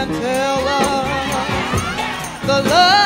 Paul, can tell us the love.